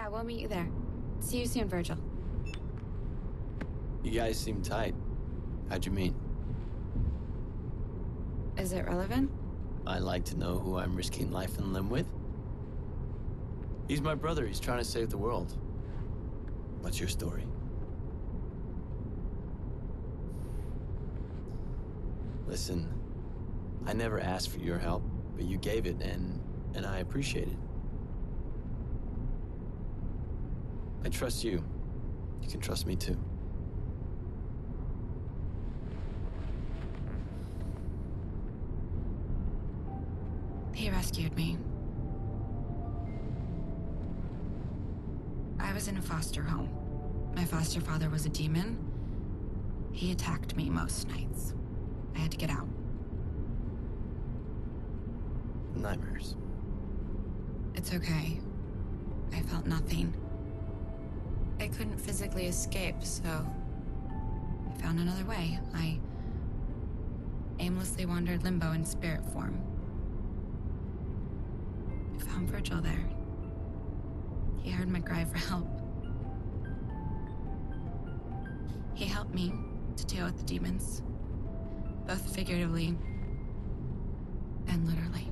Yeah, we'll meet you there. See you soon, Virgil. You guys seem tight. How'd you meet? Is it relevant? I like to know who I'm risking life and limb with. He's my brother. He's trying to save the world. What's your story? Listen, I never asked for your help, but you gave it, and and I appreciate it. I trust you. You can trust me too. He rescued me. I was in a foster home. My foster father was a demon. He attacked me most nights. I had to get out. Nightmares. It's okay. I felt nothing. I couldn't physically escape, so I found another way. I aimlessly wandered limbo in spirit form. I found Virgil there. He heard my cry for help. He helped me to deal with the demons, both figuratively and literally.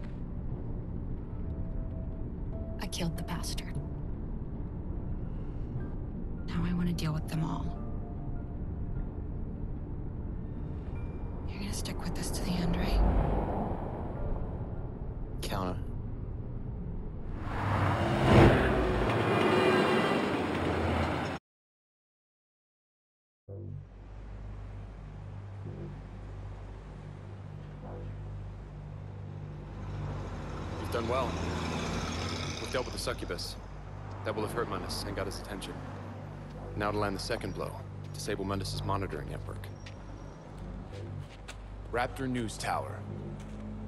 I killed the bastard. Now I want to deal with them all. You're gonna stick with this to the end, right? Counter. You've done well. We've dealt with the succubus. That will have hurt Mundus and got his attention. Now to land the second blow. Disable Mundus's monitoring network. Raptor News Tower.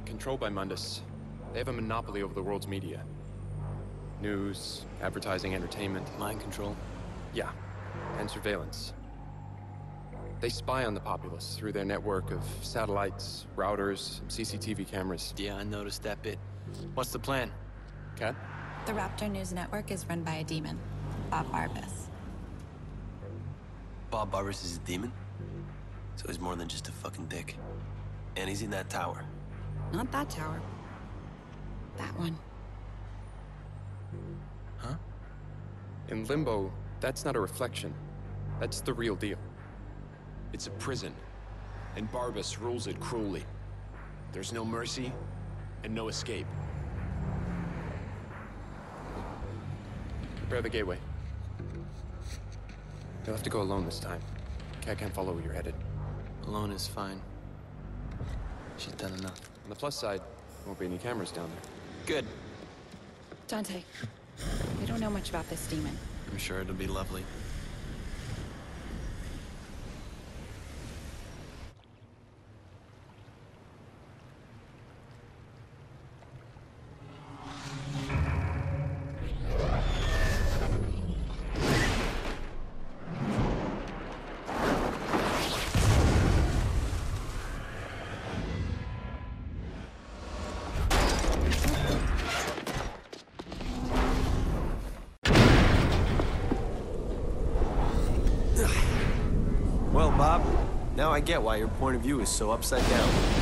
Controlled by Mundus, they have a monopoly over the world's media. News, advertising, entertainment. Mind control. Yeah, and surveillance. They spy on the populace through their network of satellites, routers, CCTV cameras. Yeah, I noticed that bit. What's the plan? Kat? The Raptor News Network is run by a demon, Bob Barbas. Bob Barbas is a demon? So he's more than just a fucking dick. And he's in that tower. Not that tower. That one. Huh? In Limbo, that's not a reflection. That's the real deal. It's a prison, and Barbas rules it cruelly. There's no mercy, and no escape. Prepare the gateway. You'll have to go alone this time. I can't follow where you're headed. Alone is fine. She's done enough. On the plus side, there won't be any cameras down there. Good. Dante, we don't know much about this demon. I'm sure it'll be lovely. Get why your point of view is so upside down.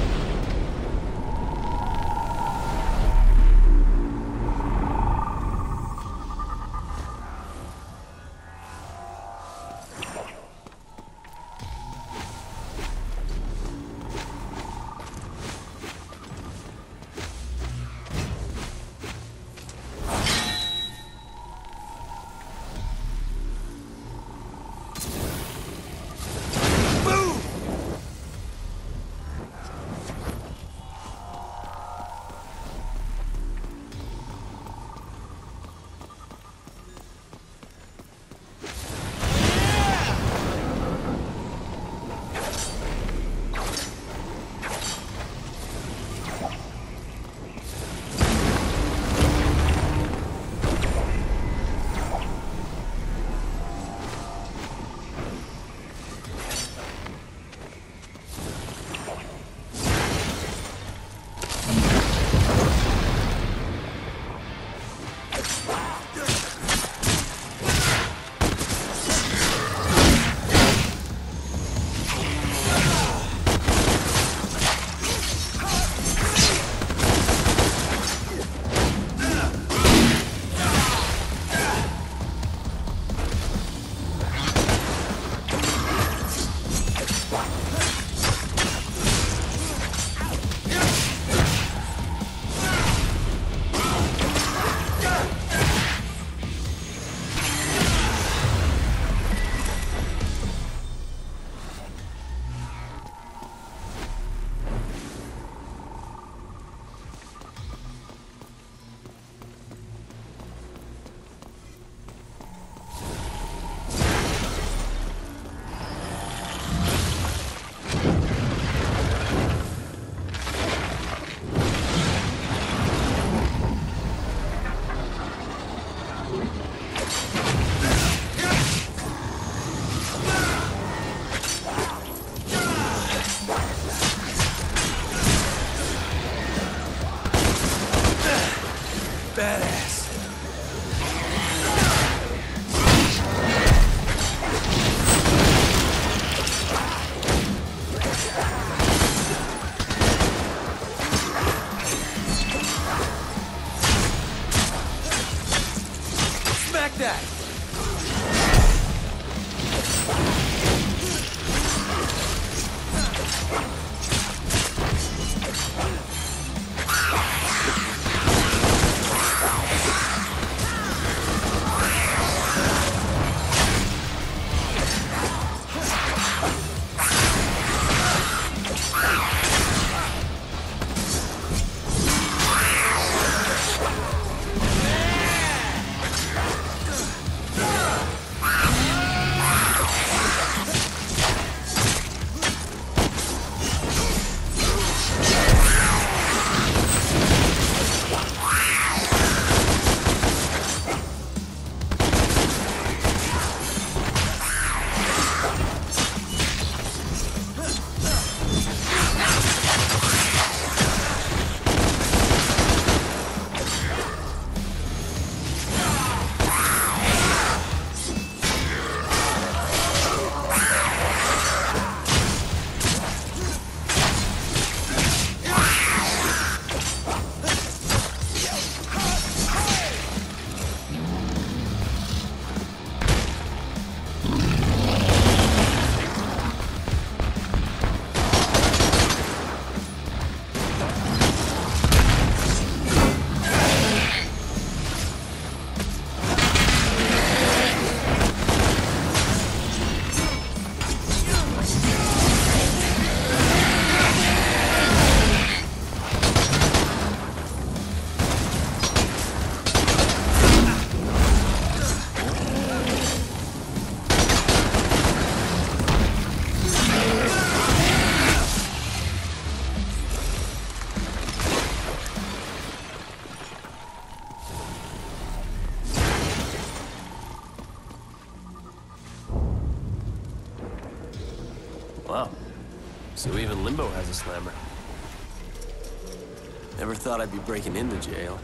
breaking into jail.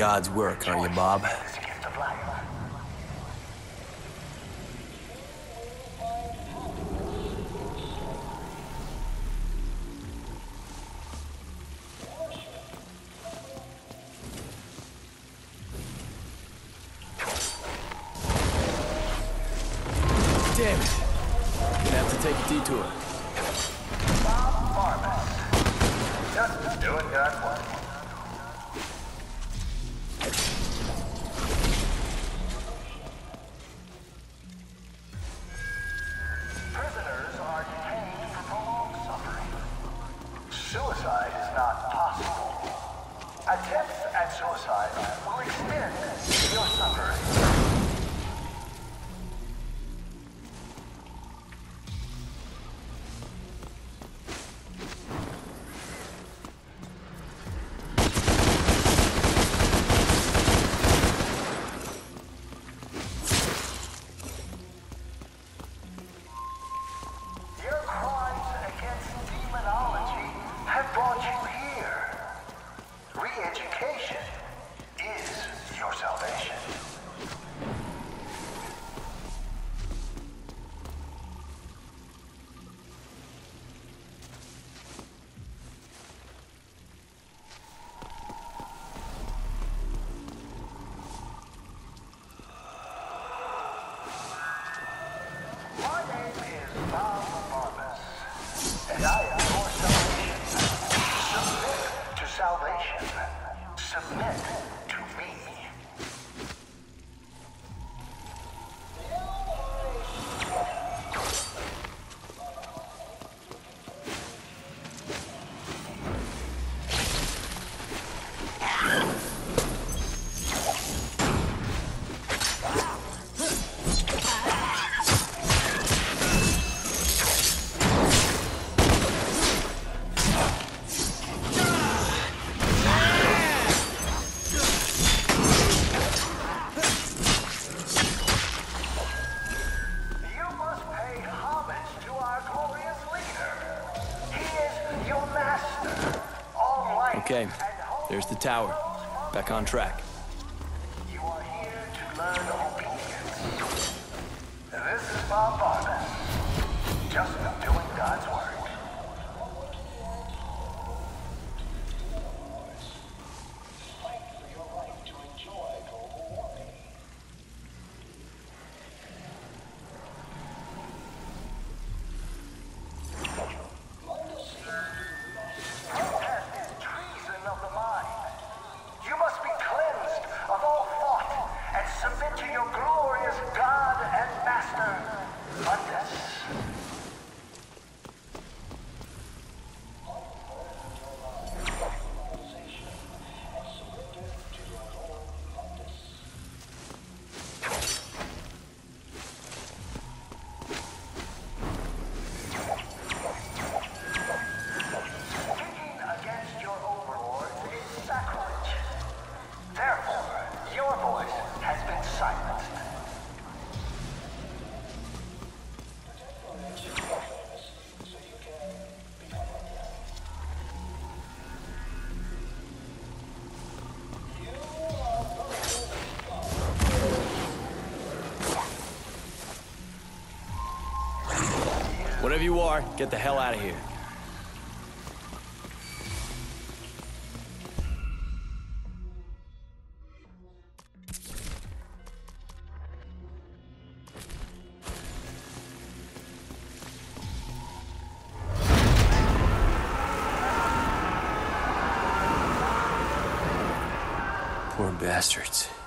God's work, are you, Bob? Damn it. Gonna have to take a detour. There's the tower. Back on track. Whoever you are, get the hell out of here. Poor bastards.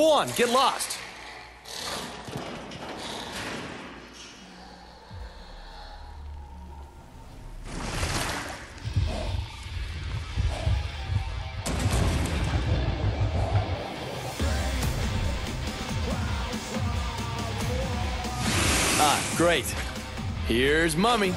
Go on, get lost. Ah, great. Here's Mummy.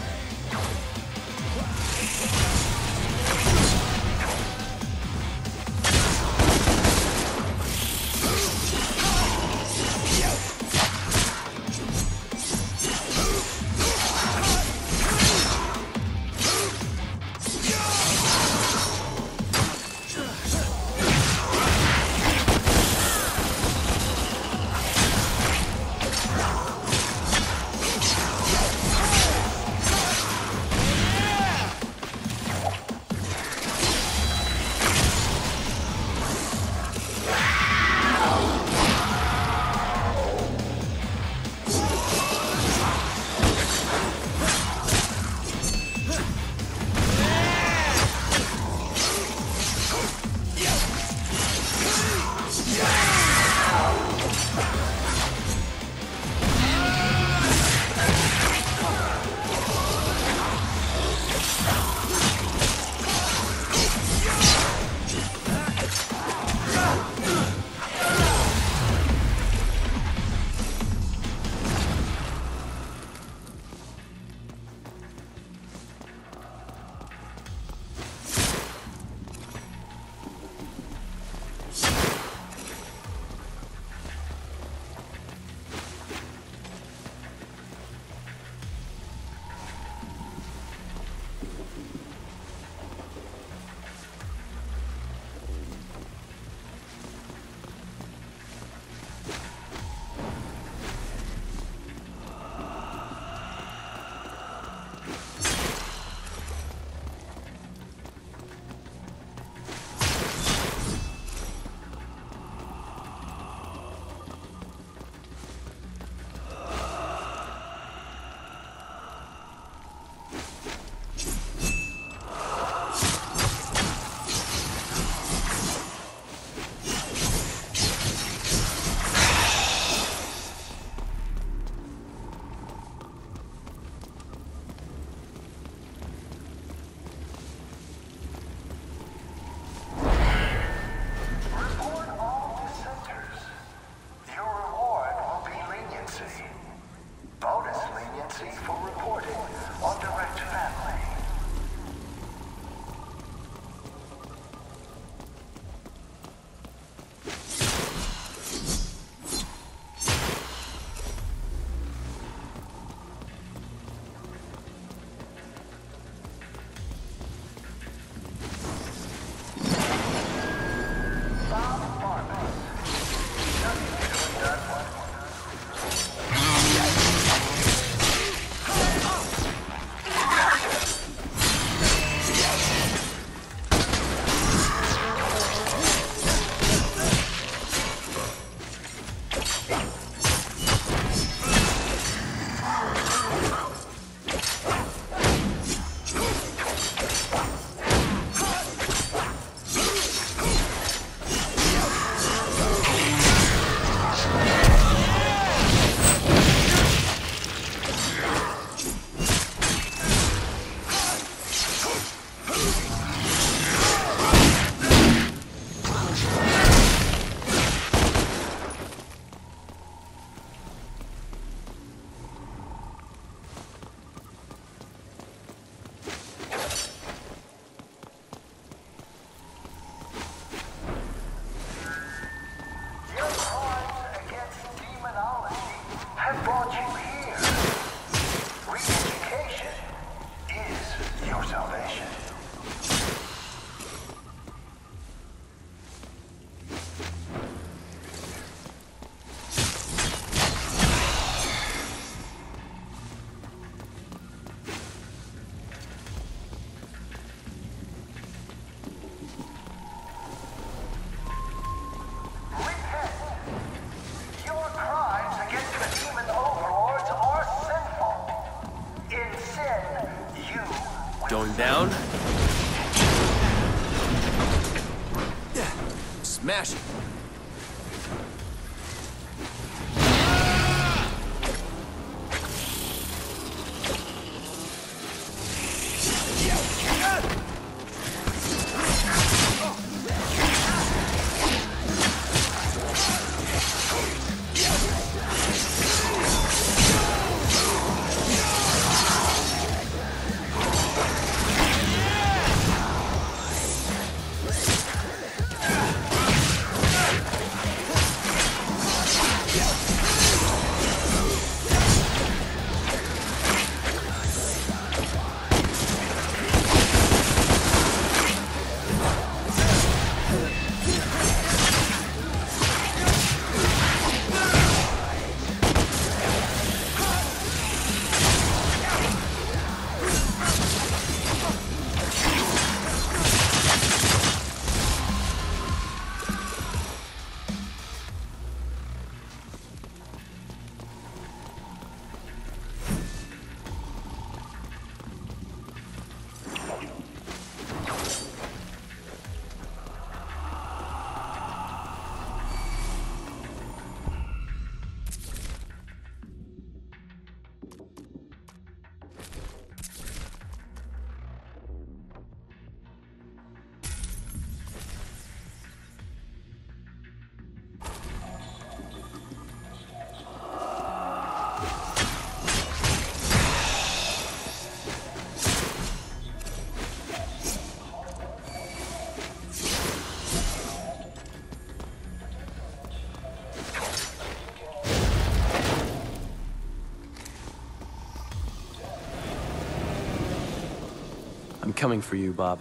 Coming for you, Bob.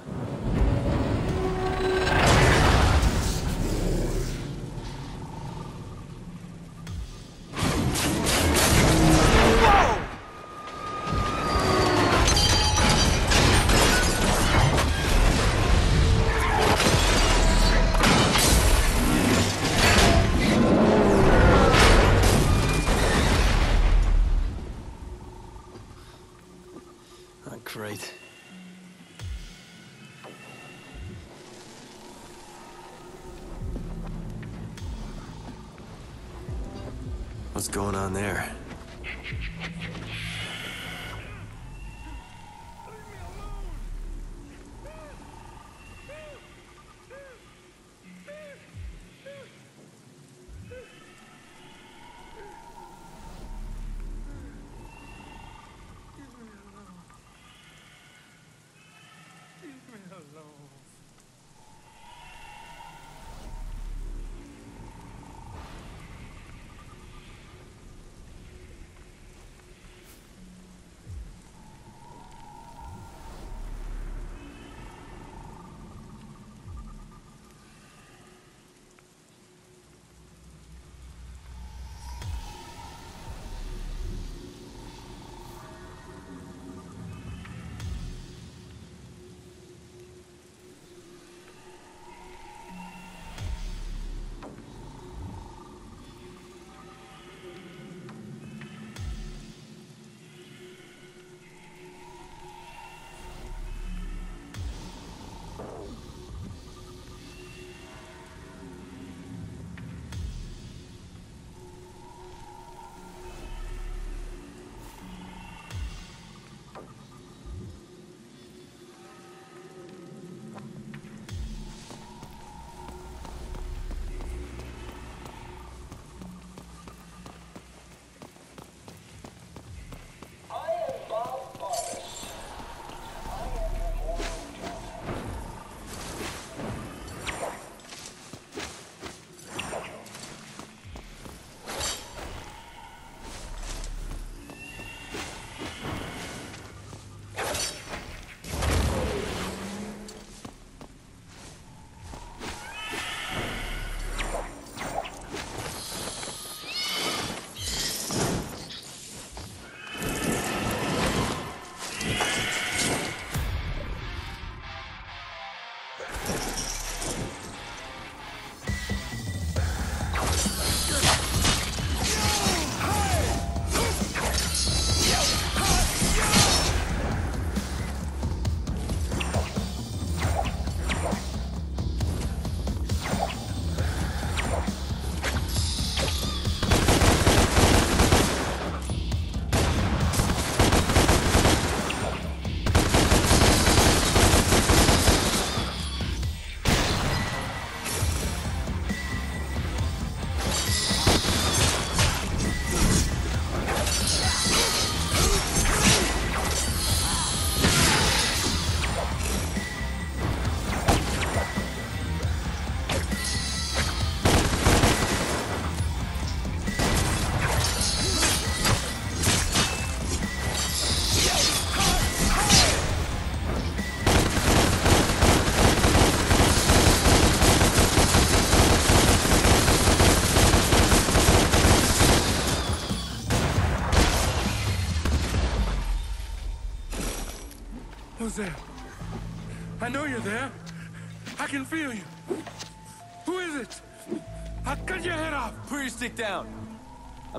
What's going on there?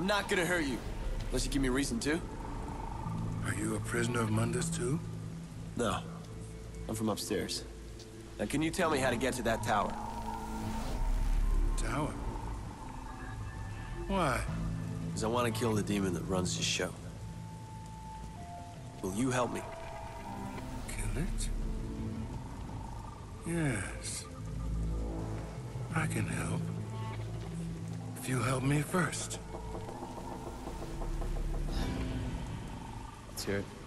I'm not gonna hurt you. Unless you give me a reason to. Are you a prisoner of Mundus too? No. I'm from upstairs. Now, can you tell me how to get to that tower? Tower. Why? Because I want to kill the demon that runs this show. Will you help me? Kill it? Yes. I can help. If you help me first. Let's hear it.